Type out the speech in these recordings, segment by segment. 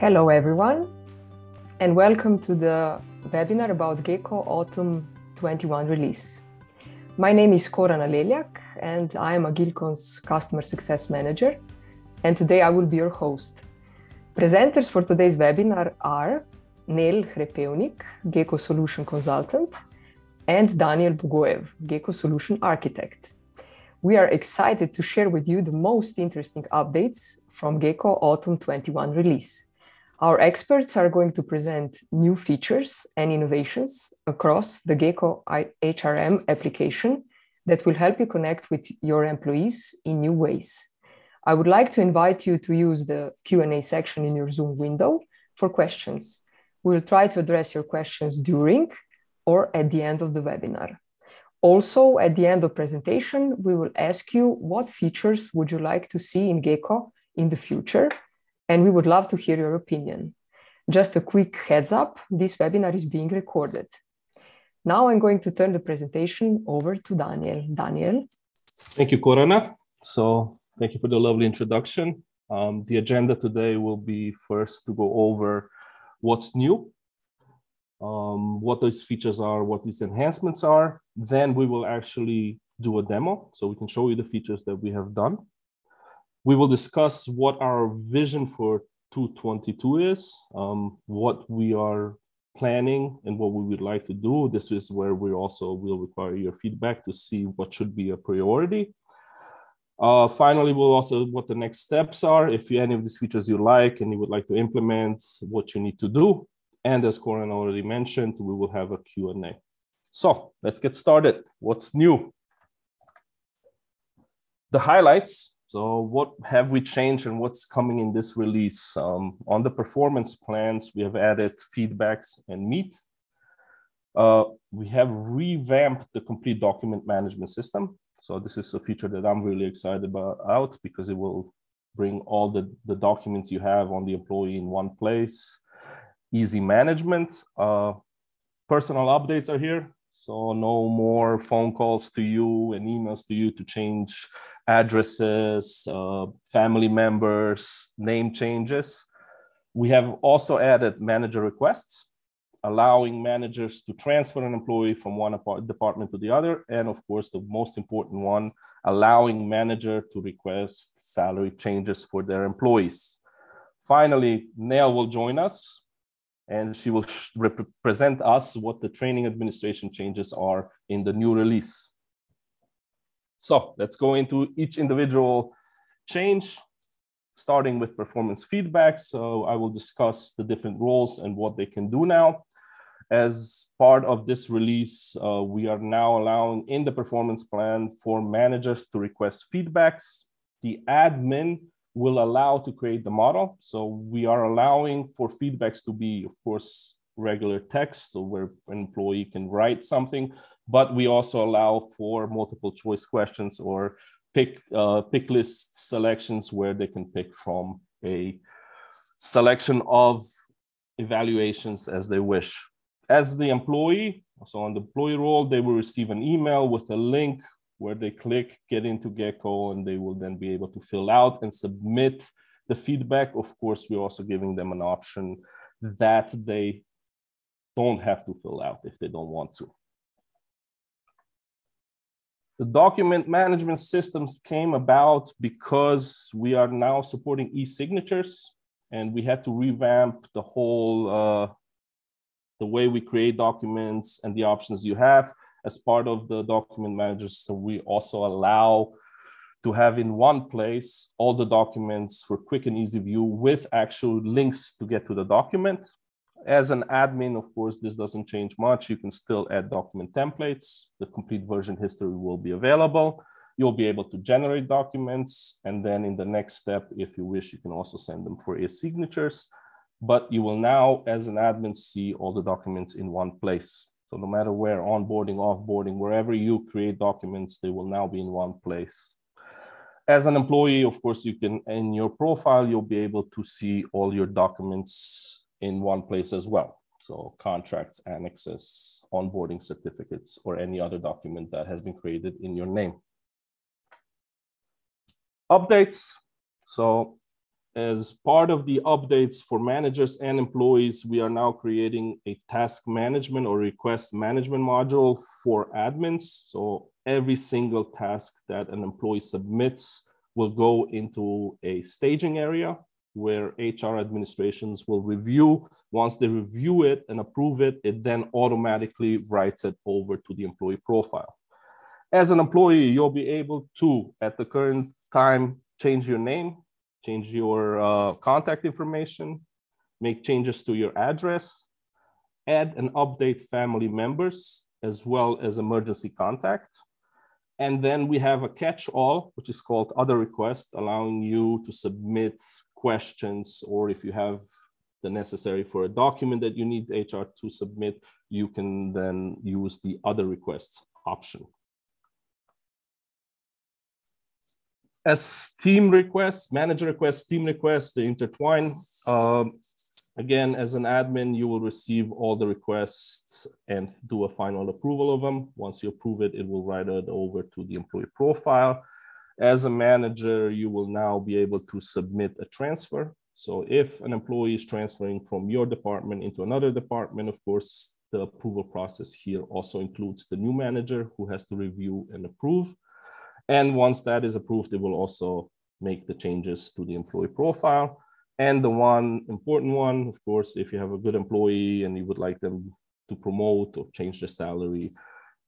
Hello, everyone, and welcome to the webinar about Gecko Autumn 21 release. My name is Korana Leljak, and I am Agilcon's Customer Success Manager, and today I will be your host. Presenters for today's webinar are Neil Hrepevnik, Gecko Solution Consultant, and Daniel Bugoev, Gecko Solution Architect. We are excited to share with you the most interesting updates from Gecko Autumn 21 release. Our experts are going to present new features and innovations across the Gecko HRM application that will help you connect with your employees in new ways. I would like to invite you to use the Q&A section in your Zoom window for questions. We'll try to address your questions during or at the end of the webinar. Also, at the end of presentation, we will ask you what features would you like to see in Gecko in the future, and we would love to hear your opinion. Just a quick heads up, this webinar is being recorded. Now I'm going to turn the presentation over to Daniel. Daniel? Thank you, Korana. So thank you for the lovely introduction. Um, the agenda today will be first to go over what's new, um, what those features are, what these enhancements are. Then we will actually do a demo so we can show you the features that we have done. We will discuss what our vision for 222 is, um, what we are planning and what we would like to do. This is where we also will require your feedback to see what should be a priority. Uh, finally, we'll also what the next steps are. If you, any of these features you like and you would like to implement, what you need to do. And as Corin already mentioned, we will have a Q&A. So let's get started. What's new? The highlights. So what have we changed and what's coming in this release? Um, on the performance plans, we have added feedbacks and meet. Uh, we have revamped the complete document management system. So this is a feature that I'm really excited about because it will bring all the, the documents you have on the employee in one place, easy management. Uh, personal updates are here. So no more phone calls to you and emails to you to change addresses, uh, family members, name changes. We have also added manager requests allowing managers to transfer an employee from one department to the other. And of course, the most important one, allowing manager to request salary changes for their employees. Finally, Nell will join us and she will represent us what the training administration changes are in the new release. So let's go into each individual change starting with performance feedback. So I will discuss the different roles and what they can do now. As part of this release, uh, we are now allowing in the performance plan for managers to request feedbacks. The admin will allow to create the model. So we are allowing for feedbacks to be, of course, regular text, so where an employee can write something, but we also allow for multiple choice questions or pick uh, pick list selections where they can pick from a selection of evaluations as they wish. As the employee, so on the employee role, they will receive an email with a link where they click get into Gecko and they will then be able to fill out and submit the feedback. Of course, we're also giving them an option that they don't have to fill out if they don't want to. The document management systems came about because we are now supporting e-signatures and we had to revamp the whole, uh, the way we create documents and the options you have as part of the document manager. So we also allow to have in one place all the documents for quick and easy view with actual links to get to the document. As an admin, of course, this doesn't change much. You can still add document templates. The complete version history will be available. You'll be able to generate documents. And then in the next step, if you wish, you can also send them for e-signatures. But you will now, as an admin, see all the documents in one place. So no matter where, onboarding, offboarding, wherever you create documents, they will now be in one place. As an employee, of course, you can, in your profile, you'll be able to see all your documents in one place as well. So contracts, annexes, onboarding certificates, or any other document that has been created in your name. Updates. So as part of the updates for managers and employees, we are now creating a task management or request management module for admins. So every single task that an employee submits will go into a staging area where HR administrations will review. Once they review it and approve it, it then automatically writes it over to the employee profile. As an employee, you'll be able to, at the current time, change your name, change your uh, contact information, make changes to your address, add and update family members, as well as emergency contact. And then we have a catch-all, which is called other requests, allowing you to submit questions, or if you have the necessary for a document that you need HR to submit, you can then use the other requests option. As team requests, manager requests, team requests, they intertwine. Um, again, as an admin, you will receive all the requests and do a final approval of them. Once you approve it, it will write it over to the employee profile. As a manager, you will now be able to submit a transfer. So if an employee is transferring from your department into another department, of course, the approval process here also includes the new manager who has to review and approve. And once that is approved, it will also make the changes to the employee profile. And the one important one, of course, if you have a good employee and you would like them to promote or change their salary,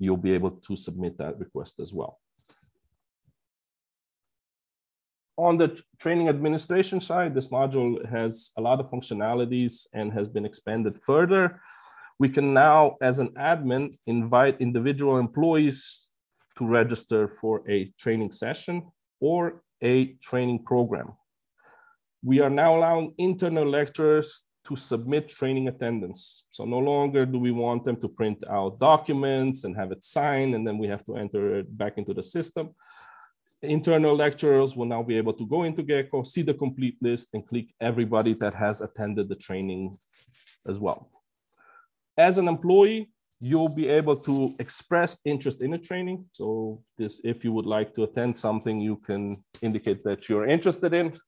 you'll be able to submit that request as well. On the training administration side, this module has a lot of functionalities and has been expanded further. We can now, as an admin, invite individual employees to register for a training session or a training program. We are now allowing internal lecturers to submit training attendance. So no longer do we want them to print out documents and have it signed, and then we have to enter it back into the system. Internal lecturers will now be able to go into Gecko, see the complete list, and click everybody that has attended the training as well. As an employee, you'll be able to express interest in a training. So this, if you would like to attend something, you can indicate that you're interested in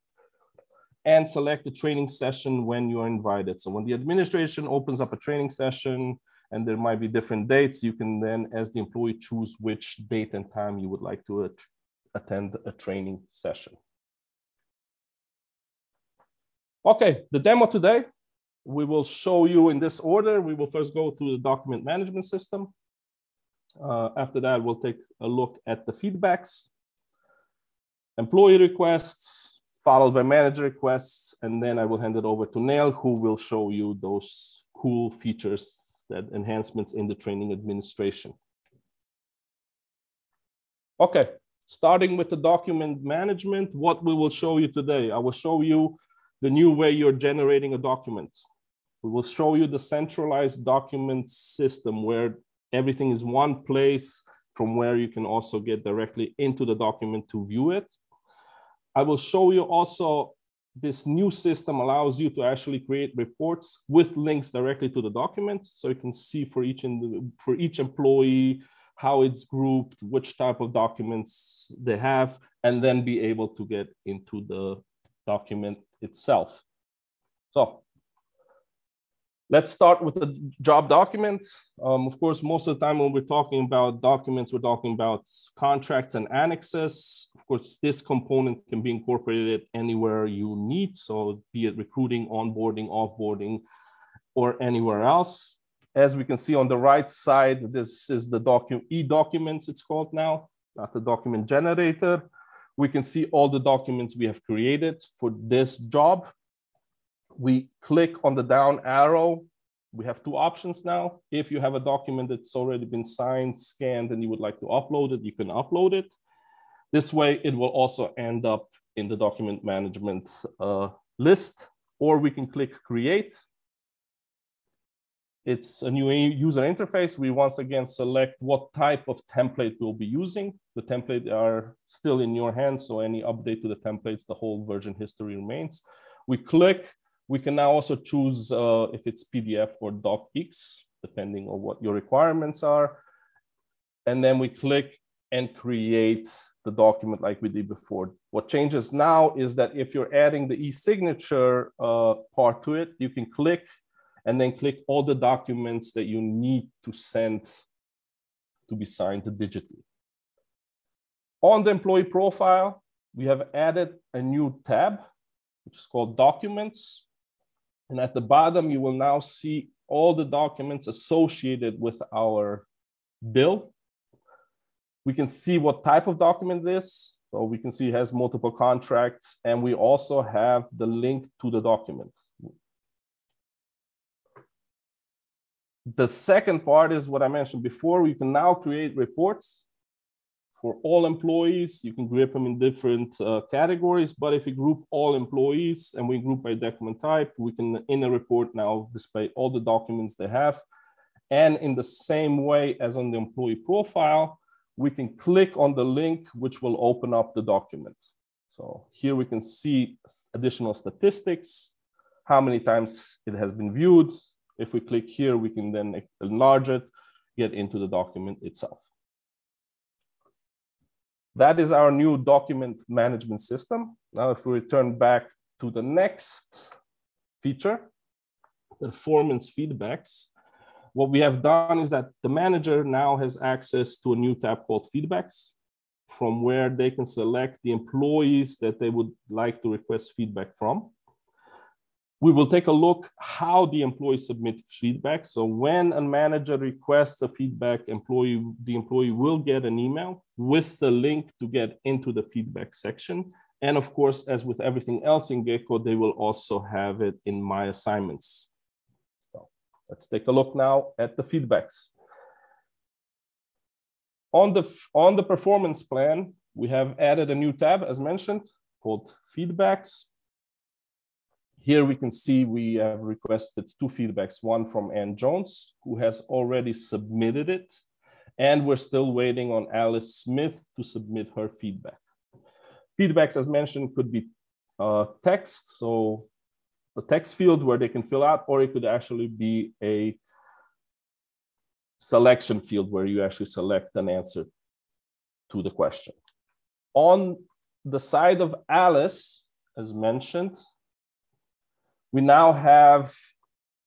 and select a training session when you're invited. So when the administration opens up a training session and there might be different dates, you can then, as the employee, choose which date and time you would like to at attend a training session. Okay, the demo today we will show you in this order. We will first go to the document management system. Uh, after that, we'll take a look at the feedbacks, employee requests, followed by manager requests, and then I will hand it over to Neil, who will show you those cool features, that enhancements in the training administration. Okay, starting with the document management, what we will show you today. I will show you the new way you're generating a document. We will show you the centralized document system where everything is one place from where you can also get directly into the document to view it. I will show you also this new system allows you to actually create reports with links directly to the document. So you can see for each, the, for each employee, how it's grouped, which type of documents they have, and then be able to get into the document itself. So Let's start with the job documents. Um, of course, most of the time when we're talking about documents, we're talking about contracts and annexes. Of course, this component can be incorporated anywhere you need. So be it recruiting, onboarding, offboarding, or anywhere else. As we can see on the right side, this is the document e-documents it's called now, not the document generator. We can see all the documents we have created for this job we click on the down arrow. We have two options now. If you have a document that's already been signed, scanned, and you would like to upload it, you can upload it. This way, it will also end up in the document management uh, list, or we can click create. It's a new user interface. We once again select what type of template we'll be using. The template are still in your hands, so any update to the templates, the whole version history remains. We click we can now also choose uh, if it's PDF or docx, depending on what your requirements are. And then we click and create the document like we did before. What changes now is that if you're adding the e-signature uh, part to it, you can click and then click all the documents that you need to send to be signed digitally. On the employee profile, we have added a new tab, which is called Documents. And at the bottom, you will now see all the documents associated with our bill. We can see what type of document this. So we can see it has multiple contracts, and we also have the link to the document. The second part is what I mentioned before. We can now create reports for all employees. You can group them in different uh, categories, but if we group all employees and we group by document type, we can in a report now display all the documents they have. And in the same way as on the employee profile, we can click on the link, which will open up the document. So here we can see additional statistics, how many times it has been viewed, if we click here, we can then enlarge it, get into the document itself. That is our new document management system. Now, if we return back to the next feature, performance feedbacks, what we have done is that the manager now has access to a new tab called feedbacks from where they can select the employees that they would like to request feedback from we will take a look how the employee submit feedback. So when a manager requests a feedback, employee the employee will get an email with the link to get into the feedback section. And of course, as with everything else in Gecko, they will also have it in my assignments. So let's take a look now at the feedbacks. On the, on the performance plan, we have added a new tab, as mentioned, called feedbacks. Here we can see we have requested two feedbacks, one from Ann Jones, who has already submitted it, and we're still waiting on Alice Smith to submit her feedback. Feedbacks, as mentioned, could be uh, text, so a text field where they can fill out, or it could actually be a selection field where you actually select an answer to the question. On the side of Alice, as mentioned, we now have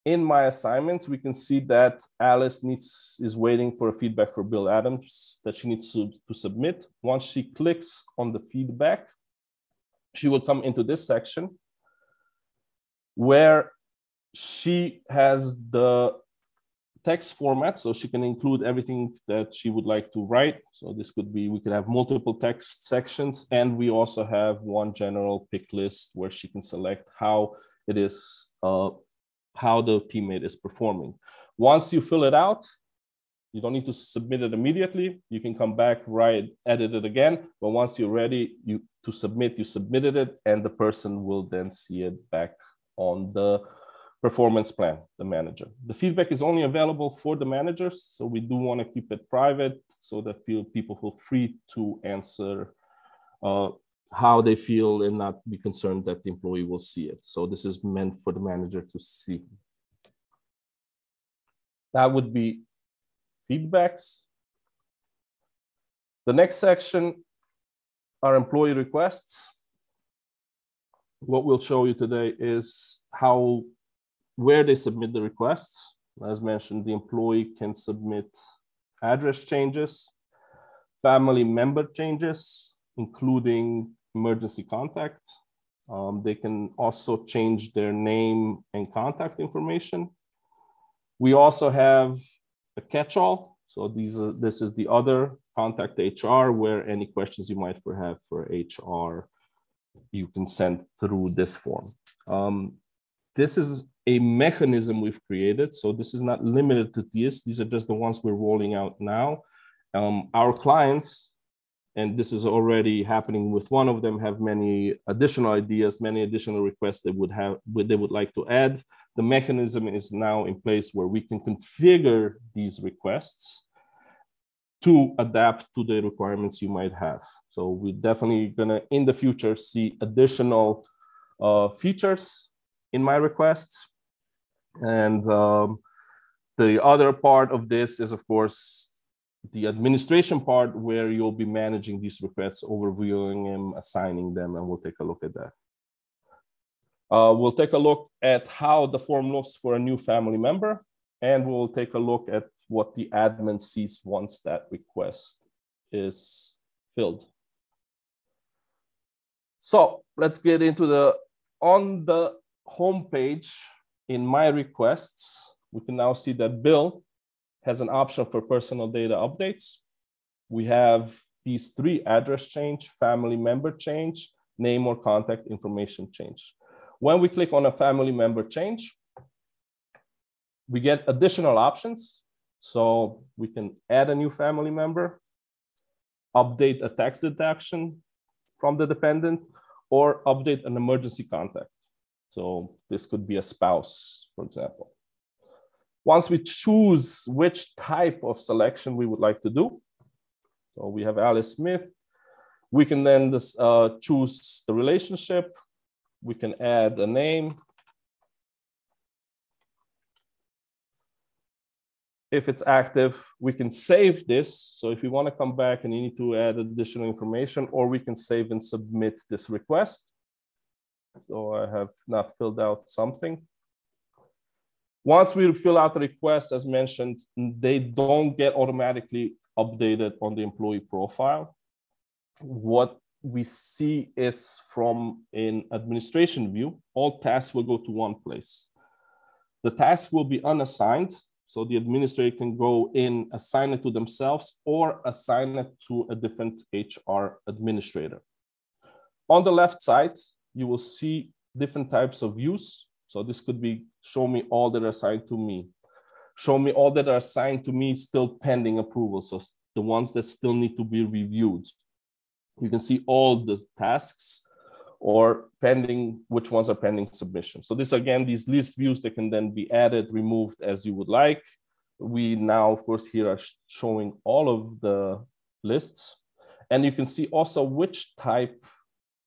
in my assignments, we can see that Alice needs is waiting for feedback for Bill Adams that she needs to, to submit. Once she clicks on the feedback, she will come into this section where she has the text format, so she can include everything that she would like to write. So this could be, we could have multiple text sections, and we also have one general pick list where she can select how it is uh, how the teammate is performing. Once you fill it out, you don't need to submit it immediately. You can come back, write, edit it again. But once you're ready you, to submit, you submitted it, and the person will then see it back on the performance plan, the manager. The feedback is only available for the managers, so we do want to keep it private so that feel people feel free to answer uh, how they feel and not be concerned that the employee will see it. So this is meant for the manager to see. That would be feedbacks. The next section are employee requests. What we'll show you today is how, where they submit the requests. As mentioned, the employee can submit address changes, family member changes, including emergency contact. Um, they can also change their name and contact information. We also have a catch-all. So these are, this is the other contact HR where any questions you might have for HR, you can send through this form. Um, this is a mechanism we've created. So this is not limited to this. These are just the ones we're rolling out now. Um, our clients and this is already happening with one of them have many additional ideas many additional requests they would have they would like to add. The mechanism is now in place where we can configure these requests to adapt to the requirements you might have. So we're definitely going to in the future see additional uh, features in my requests. And um, the other part of this is of course the administration part where you'll be managing these requests, overviewing them, assigning them, and we'll take a look at that. Uh, we'll take a look at how the form looks for a new family member, and we'll take a look at what the admin sees once that request is filled. So let's get into the, on the home page in my requests, we can now see that Bill has an option for personal data updates. We have these three address change, family member change, name or contact information change. When we click on a family member change, we get additional options. So we can add a new family member, update a tax deduction from the dependent, or update an emergency contact. So this could be a spouse, for example. Once we choose which type of selection we would like to do, so we have Alice Smith, we can then just, uh, choose the relationship. We can add a name. If it's active, we can save this. So if you want to come back and you need to add additional information, or we can save and submit this request. So I have not filled out something. Once we fill out the request, as mentioned, they don't get automatically updated on the employee profile. What we see is from an administration view, all tasks will go to one place. The task will be unassigned, so the administrator can go in, assign it to themselves, or assign it to a different HR administrator. On the left side, you will see different types of views. So this could be show me all that are assigned to me. Show me all that are assigned to me still pending approval. So the ones that still need to be reviewed. You can see all the tasks or pending, which ones are pending submission. So this again, these list views that can then be added, removed as you would like. We now, of course, here are showing all of the lists. And you can see also which type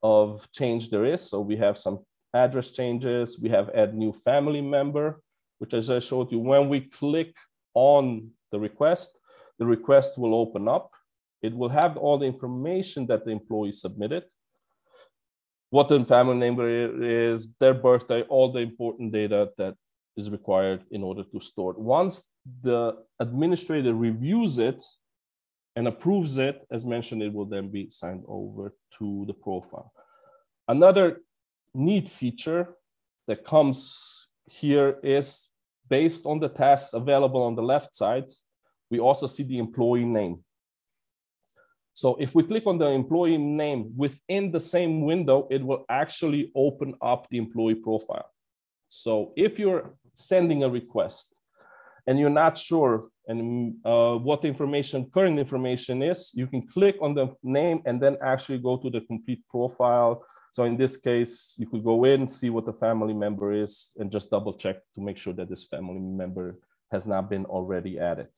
of change there is. So we have some address changes, we have add new family member, which as I showed you, when we click on the request, the request will open up. It will have all the information that the employee submitted, what the family member is, their birthday, all the important data that is required in order to store it. Once the administrator reviews it and approves it, as mentioned, it will then be signed over to the profile. Another neat feature that comes here is based on the tasks available on the left side, we also see the employee name. So if we click on the employee name within the same window, it will actually open up the employee profile. So if you're sending a request and you're not sure and uh, what information, current information is, you can click on the name and then actually go to the complete profile so in this case, you could go in, see what the family member is, and just double check to make sure that this family member has not been already added.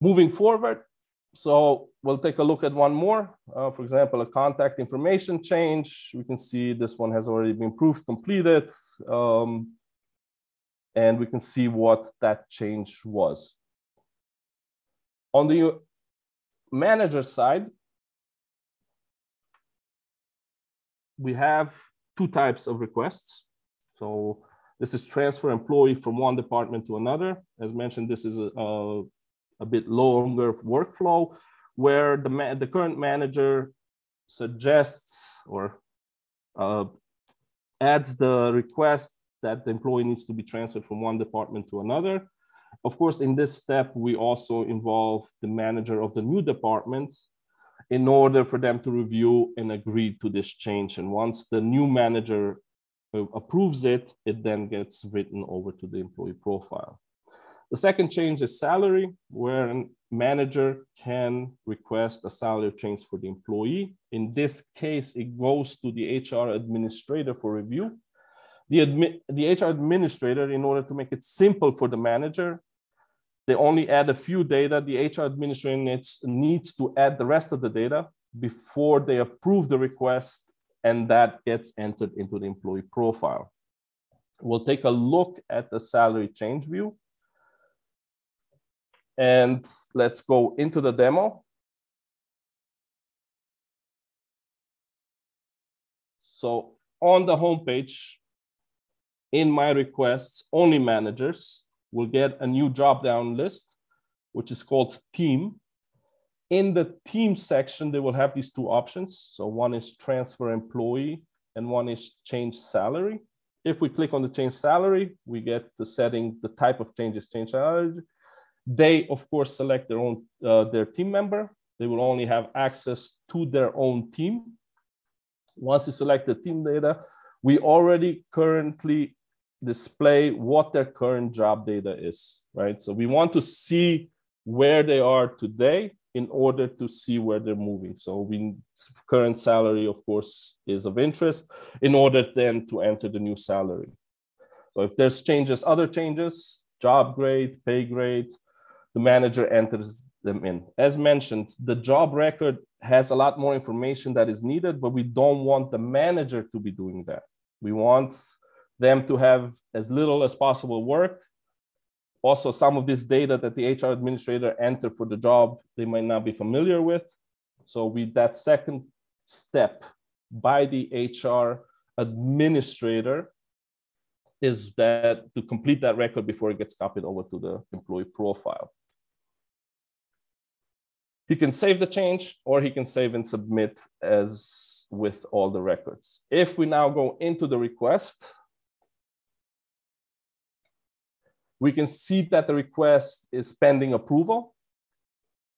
Moving forward, so we'll take a look at one more. Uh, for example, a contact information change. We can see this one has already been proved completed. Um, and we can see what that change was. On the manager side, we have two types of requests. So this is transfer employee from one department to another. As mentioned, this is a, a, a bit longer workflow where the, the current manager suggests or uh, adds the request that the employee needs to be transferred from one department to another. Of course, in this step, we also involve the manager of the new department in order for them to review and agree to this change. And once the new manager uh, approves it, it then gets written over to the employee profile. The second change is salary, where a manager can request a salary change for the employee. In this case, it goes to the HR administrator for review. The, admi the HR administrator, in order to make it simple for the manager, they only add a few data. The HR administrator needs, needs to add the rest of the data before they approve the request, and that gets entered into the employee profile. We'll take a look at the salary change view. And let's go into the demo. So on the homepage, in my requests, only managers will get a new drop-down list, which is called team. In the team section, they will have these two options. So one is transfer employee and one is change salary. If we click on the change salary, we get the setting, the type of changes change salary. They, of course, select their own, uh, their team member. They will only have access to their own team. Once you select the team data, we already currently display what their current job data is, right? So we want to see where they are today in order to see where they're moving. So we current salary, of course, is of interest in order then to enter the new salary. So if there's changes, other changes, job grade, pay grade, the manager enters them in. As mentioned, the job record has a lot more information that is needed, but we don't want the manager to be doing that. We want them to have as little as possible work. Also, some of this data that the HR administrator entered for the job, they might not be familiar with. So we that second step by the HR administrator is that to complete that record before it gets copied over to the employee profile. He can save the change or he can save and submit as with all the records. If we now go into the request, we can see that the request is pending approval,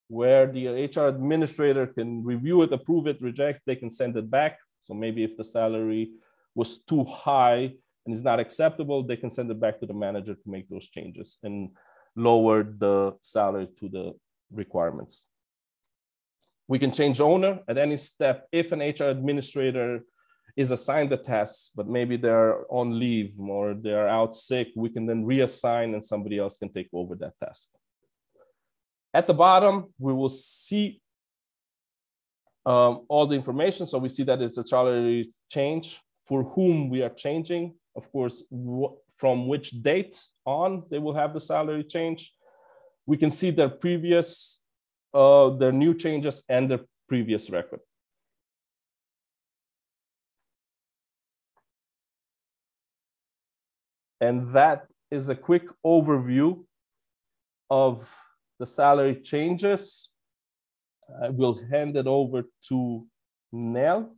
where the HR administrator can review it, approve it, reject, they can send it back. So maybe if the salary was too high and is not acceptable, they can send it back to the manager to make those changes and lower the salary to the requirements. We can change owner at any step if an HR administrator is assigned the task, but maybe they're on leave or they're out sick, we can then reassign and somebody else can take over that task. At the bottom, we will see um, all the information. So we see that it's a salary change for whom we are changing. Of course, from which date on they will have the salary change. We can see their previous, uh, their new changes and their previous record. And that is a quick overview of the salary changes. I will hand it over to Nell.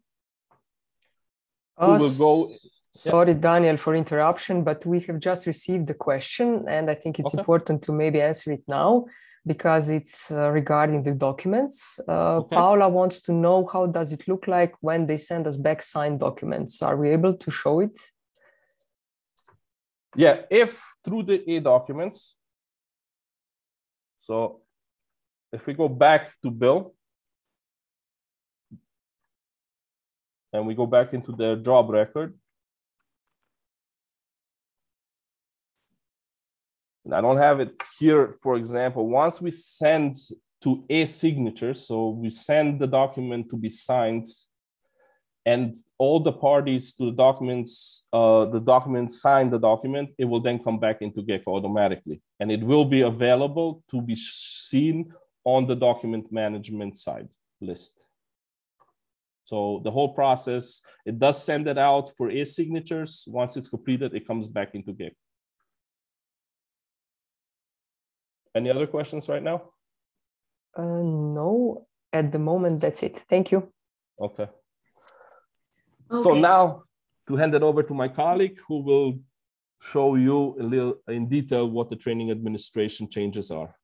Uh, will go. Sorry, yeah. Daniel, for interruption, but we have just received the question, and I think it's okay. important to maybe answer it now because it's uh, regarding the documents. Uh, okay. Paula wants to know how does it look like when they send us back signed documents. Are we able to show it? Yeah, if through the e-documents, so if we go back to Bill, and we go back into their job record, and I don't have it here, for example, once we send to a signature, so we send the document to be signed and all the parties to the documents, uh, the document sign the document, it will then come back into Gecko automatically. And it will be available to be seen on the document management side list. So the whole process, it does send it out for e-signatures. Once it's completed, it comes back into Gecko. Any other questions right now? Uh, no, at the moment, that's it. Thank you. Okay. Okay. So now to hand it over to my colleague who will show you a little in detail what the training administration changes are.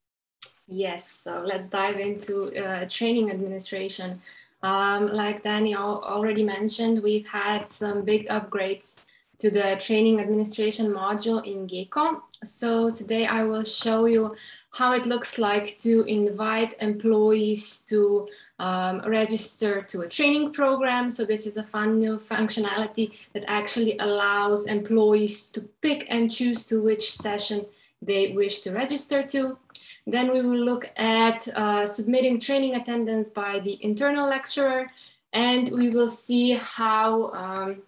Yes, so let's dive into uh, training administration. Um, like Daniel already mentioned, we've had some big upgrades to the training administration module in Gecko. So today I will show you how it looks like to invite employees to um, register to a training program. So this is a fun new functionality that actually allows employees to pick and choose to which session they wish to register to. Then we will look at uh, submitting training attendance by the internal lecturer, and we will see how um,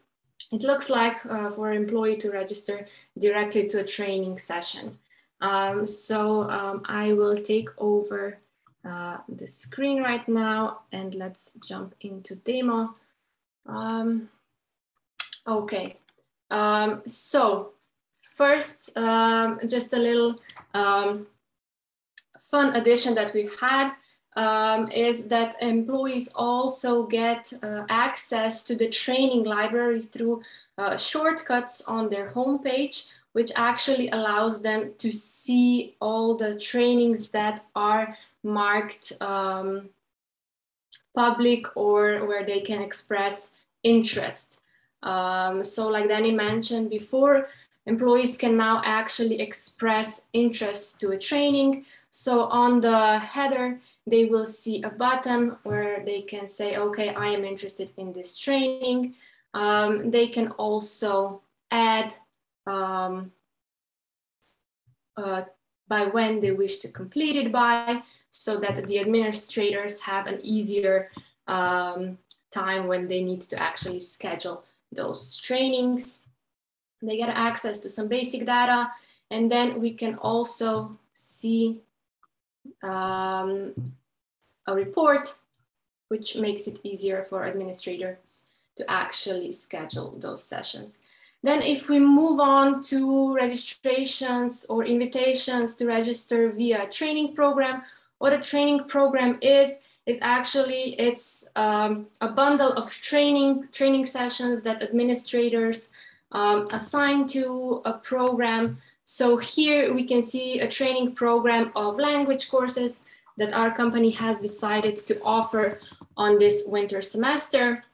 it looks like uh, for an employee to register directly to a training session. Um, so um, I will take over uh, the screen right now and let's jump into demo. Um, okay, um, so first, um, just a little um, fun addition that we've had is that employees also get uh, access to the training library through uh, shortcuts on their homepage, which actually allows them to see all the trainings that are marked um, public or where they can express interest. Um, so like Danny mentioned before, employees can now actually express interest to a training. So on the header, they will see a button where they can say, okay, I am interested in this training. Um, they can also add um, uh, by when they wish to complete it by, so that the administrators have an easier um, time when they need to actually schedule those trainings. They get access to some basic data, and then we can also see um, a report, which makes it easier for administrators to actually schedule those sessions. Then if we move on to registrations or invitations to register via a training program, what a training program is, is actually it's um, a bundle of training training sessions that administrators um, assign to a program so here we can see a training program of language courses that our company has decided to offer on this winter semester.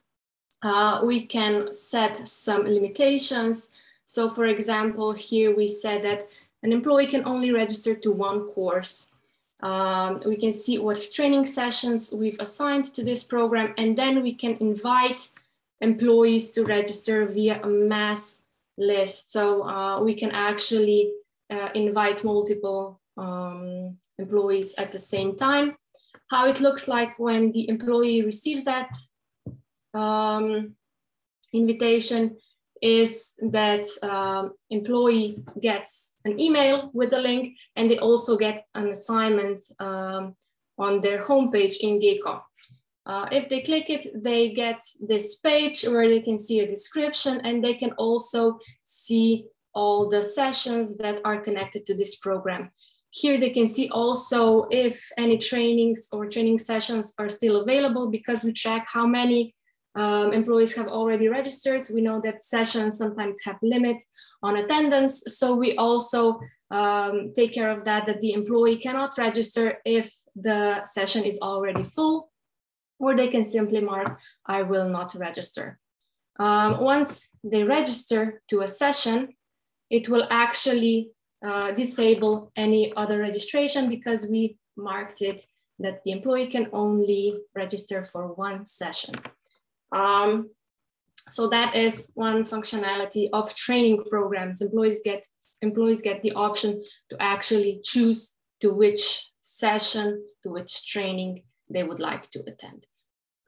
Uh, we can set some limitations. So for example, here we said that an employee can only register to one course. Um, we can see what training sessions we've assigned to this program, and then we can invite employees to register via a mass list. So uh, we can actually uh, invite multiple um, employees at the same time. How it looks like when the employee receives that um, invitation is that um, employee gets an email with the link and they also get an assignment um, on their homepage in Gecko. Uh, if they click it, they get this page where they can see a description and they can also see all the sessions that are connected to this program. Here they can see also if any trainings or training sessions are still available because we track how many um, employees have already registered. We know that sessions sometimes have limit on attendance. So we also um, take care of that, that the employee cannot register if the session is already full or they can simply mark, I will not register. Um, once they register to a session, it will actually uh, disable any other registration because we marked it that the employee can only register for one session. Um, so that is one functionality of training programs. Employees get employees get the option to actually choose to which session, to which training they would like to attend.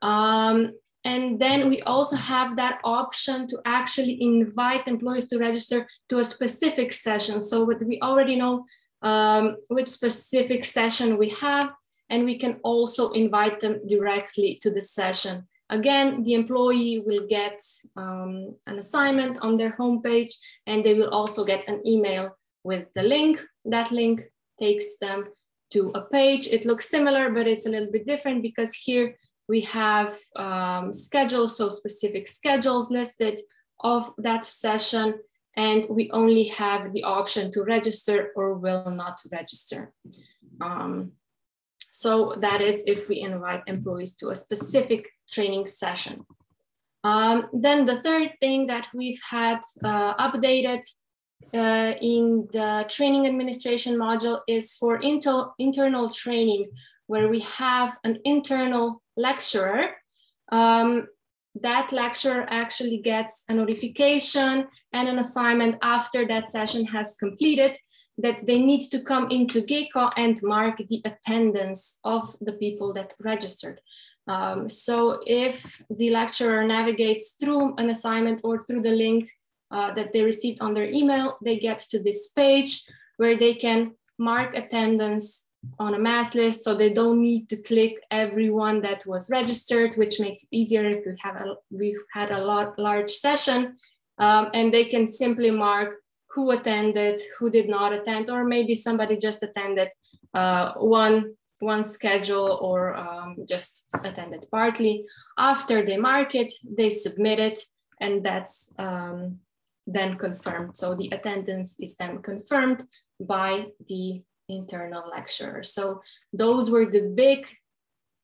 Um, and then we also have that option to actually invite employees to register to a specific session. So we already know um, which specific session we have, and we can also invite them directly to the session. Again, the employee will get um, an assignment on their homepage, and they will also get an email with the link. That link takes them to a page. It looks similar, but it's a little bit different because here we have um, schedules, so specific schedules listed of that session, and we only have the option to register or will not register. Um, so that is if we invite employees to a specific training session. Um, then the third thing that we've had uh, updated uh, in the training administration module is for inter internal training, where we have an internal lecturer, um, that lecturer actually gets a notification and an assignment after that session has completed that they need to come into Gecko and mark the attendance of the people that registered. Um, so if the lecturer navigates through an assignment or through the link uh, that they received on their email, they get to this page where they can mark attendance on a mass list so they don't need to click everyone that was registered which makes it easier if we have a we've had a lot large session um, and they can simply mark who attended who did not attend or maybe somebody just attended uh, one one schedule or um, just attended partly after they mark it they submit it and that's um, then confirmed so the attendance is then confirmed by the internal lecturer. So those were the big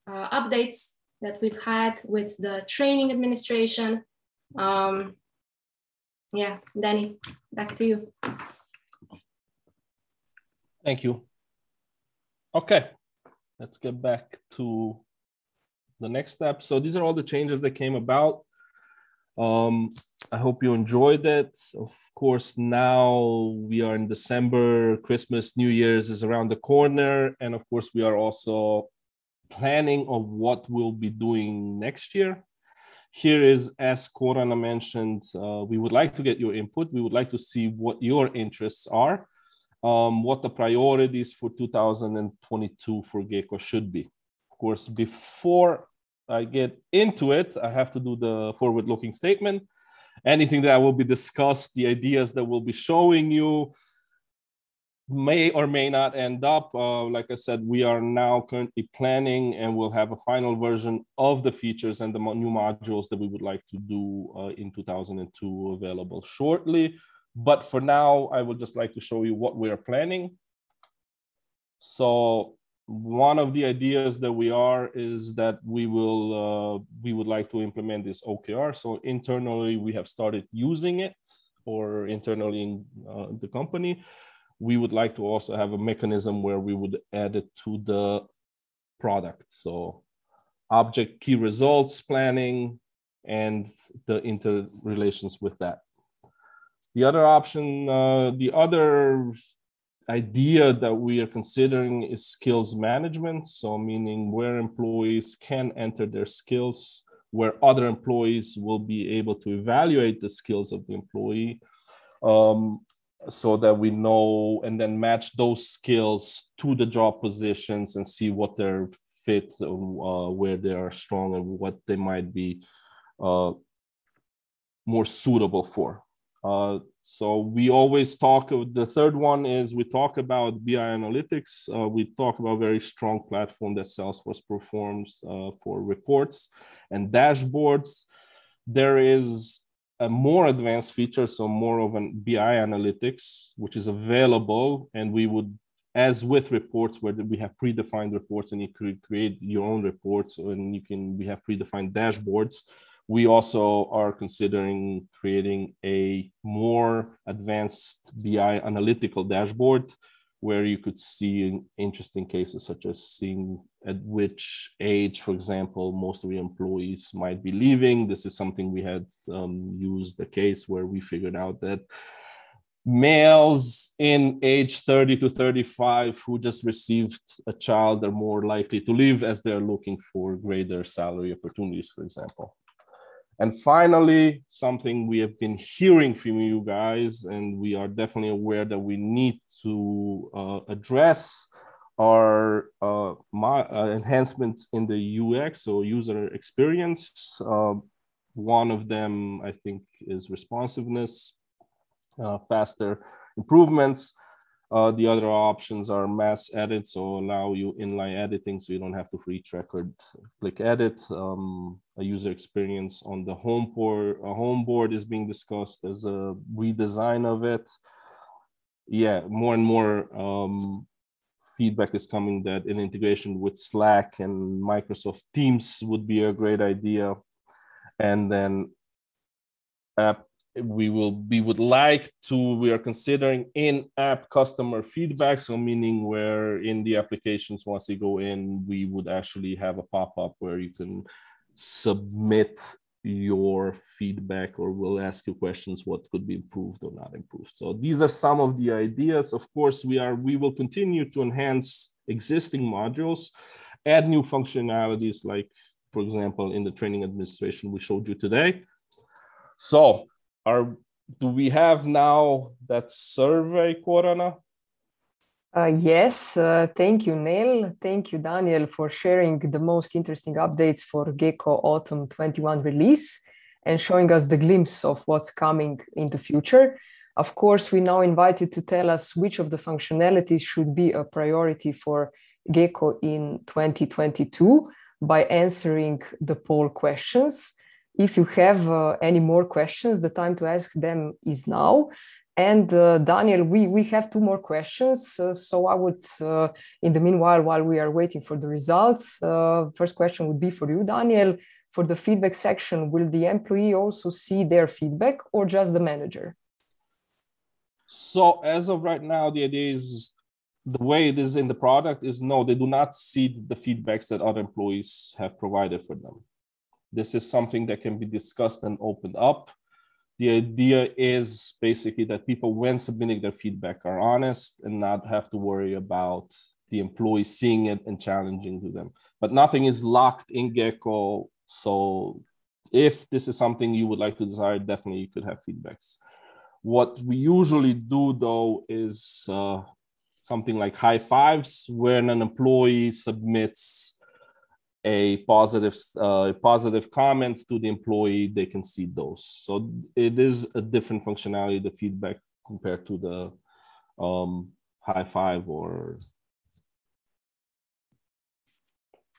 uh, updates that we've had with the training administration. Um, yeah, Danny, back to you. Thank you. Okay, let's get back to the next step. So these are all the changes that came about. Um, I hope you enjoyed it. Of course, now we are in December, Christmas, New Year's is around the corner. And of course, we are also planning of what we'll be doing next year. Here is, as Korana mentioned, uh, we would like to get your input. We would like to see what your interests are, um, what the priorities for 2022 for Gecko should be. Of course, before I get into it, I have to do the forward looking statement. Anything that will be discussed, the ideas that we'll be showing you may or may not end up. Uh, like I said, we are now currently planning and we'll have a final version of the features and the new modules that we would like to do uh, in 2002 available shortly. But for now, I would just like to show you what we're planning. So one of the ideas that we are is that we will uh, we would like to implement this okr so internally we have started using it or internally in uh, the company we would like to also have a mechanism where we would add it to the product so object key results planning and the interrelations with that the other option uh, the other idea that we are considering is skills management. So, meaning where employees can enter their skills, where other employees will be able to evaluate the skills of the employee. Um, so that we know and then match those skills to the job positions and see what they're fit, uh, where they are strong, and what they might be uh, more suitable for. Uh, so we always talk. The third one is we talk about BI analytics. Uh, we talk about very strong platform that Salesforce performs uh, for reports and dashboards. There is a more advanced feature, so more of an BI analytics, which is available, and we would, as with reports, where we have predefined reports, and you could create your own reports, and you can we have predefined dashboards we also are considering creating a more advanced BI analytical dashboard where you could see interesting cases such as seeing at which age, for example, most of the employees might be leaving. This is something we had um, used a case where we figured out that males in age 30 to 35 who just received a child are more likely to leave as they're looking for greater salary opportunities, for example. And finally, something we have been hearing from you guys, and we are definitely aware that we need to uh, address our uh, my, uh, enhancements in the UX or user experience. Uh, one of them, I think, is responsiveness, uh, faster improvements. Uh, the other options are mass edit, so allow you inline editing, so you don't have to free record click edit. Um, a user experience on the home a home board is being discussed as a redesign of it. Yeah, more and more um, feedback is coming that an integration with Slack and Microsoft Teams would be a great idea. And then app we will we would like to we are considering in-app customer feedback so meaning where in the applications once you go in we would actually have a pop-up where you can submit your feedback or we'll ask you questions what could be improved or not improved. So these are some of the ideas. Of course we are we will continue to enhance existing modules add new functionalities like for example in the training administration we showed you today. So are do we have now that survey Korana uh, yes, uh, thank you, Neil. Thank you, Daniel, for sharing the most interesting updates for Gecko Autumn 21 release and showing us the glimpse of what's coming in the future. Of course, we now invite you to tell us which of the functionalities should be a priority for Gecko in 2022 by answering the poll questions. If you have uh, any more questions, the time to ask them is now. And uh, Daniel, we, we have two more questions. Uh, so I would, uh, in the meanwhile, while we are waiting for the results, uh, first question would be for you, Daniel. For the feedback section, will the employee also see their feedback or just the manager? So as of right now, the idea is the way it is in the product is no, they do not see the feedbacks that other employees have provided for them. This is something that can be discussed and opened up the idea is basically that people when submitting their feedback are honest and not have to worry about the employee seeing it and challenging to them. But nothing is locked in gecko so if this is something you would like to desire definitely you could have feedbacks. What we usually do though is uh, something like high fives when an employee submits a positive uh, positive comment to the employee, they can see those. So it is a different functionality, the feedback compared to the um, high five or.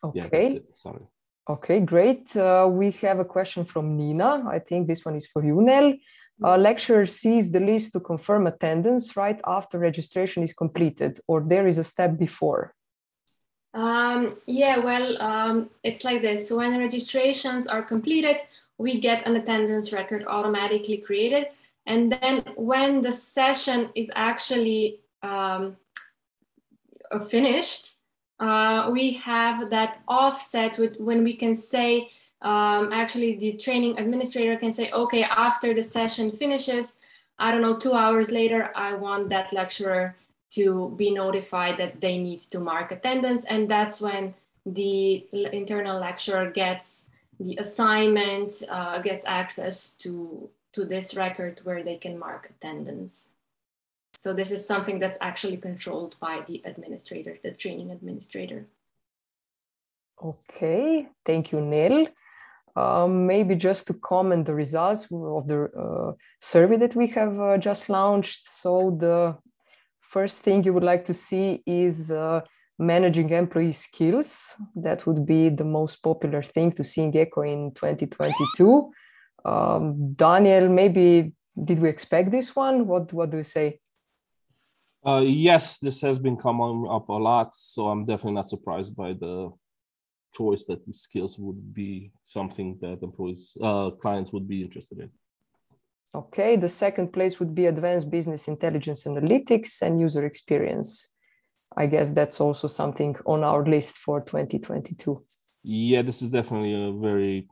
Okay. Yeah, Sorry. Okay, great. Uh, we have a question from Nina. I think this one is for you, Nell. Uh, lecturer sees the list to confirm attendance right after registration is completed, or there is a step before. Um, yeah, well, um, it's like this. So when the registrations are completed, we get an attendance record automatically created. And then when the session is actually um, uh, finished, uh, we have that offset with when we can say, um, actually the training administrator can say, okay, after the session finishes, I don't know, two hours later, I want that lecturer to be notified that they need to mark attendance. And that's when the internal lecturer gets the assignment, uh, gets access to, to this record where they can mark attendance. So this is something that's actually controlled by the administrator, the training administrator. Okay, thank you, Neil. Um, maybe just to comment the results of the uh, survey that we have uh, just launched. So the first thing you would like to see is uh, managing employee skills. That would be the most popular thing to see in Gecko in 2022. Um, Daniel, maybe did we expect this one? What what do you say? Uh, yes, this has been coming up a lot, so I'm definitely not surprised by the choice that these skills would be something that employees, uh, clients would be interested in. Okay, the second place would be advanced business intelligence analytics and user experience. I guess that's also something on our list for 2022. Yeah, this is definitely a very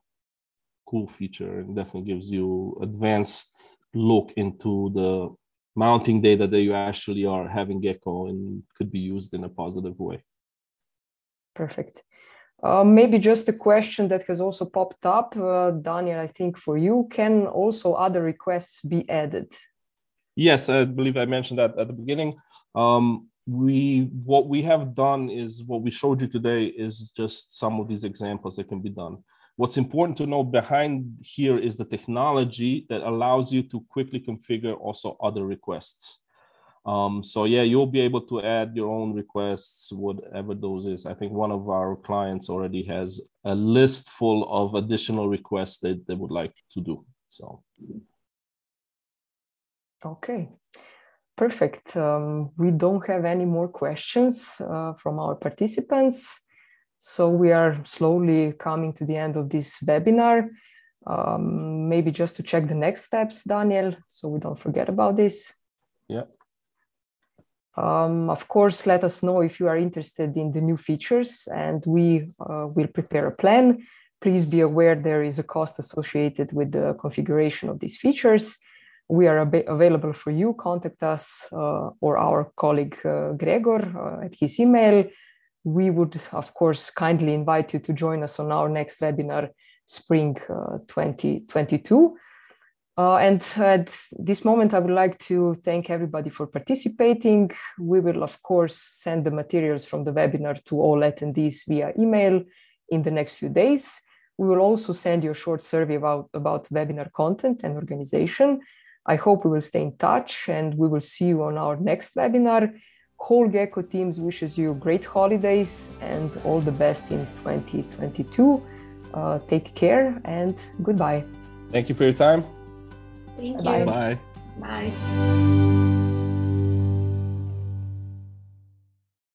cool feature and definitely gives you advanced look into the mounting data that you actually are having Gecko and could be used in a positive way. Perfect. Uh, maybe just a question that has also popped up, uh, Daniel, I think for you, can also other requests be added? Yes, I believe I mentioned that at the beginning. Um, we what we have done is what we showed you today is just some of these examples that can be done. What's important to know behind here is the technology that allows you to quickly configure also other requests. Um, so yeah, you'll be able to add your own requests, whatever those is. I think one of our clients already has a list full of additional requests that they would like to do. So. Okay, perfect. Um, we don't have any more questions uh, from our participants. So we are slowly coming to the end of this webinar. Um, maybe just to check the next steps, Daniel, so we don't forget about this. Yeah. Um, of course, let us know if you are interested in the new features and we uh, will prepare a plan. Please be aware there is a cost associated with the configuration of these features. We are ab- available for you. Contact us uh, or our colleague uh, Gregor uh, at his email. We would, of course, kindly invite you to join us on our next webinar, Spring uh, 2022. Uh, and at this moment, I would like to thank everybody for participating. We will, of course, send the materials from the webinar to all attendees via email in the next few days. We will also send you a short survey about, about webinar content and organization. I hope we will stay in touch and we will see you on our next webinar. Whole Gecko Teams wishes you great holidays and all the best in 2022. Uh, take care and goodbye. Thank you for your time. Thank Bye. you. Bye. Bye.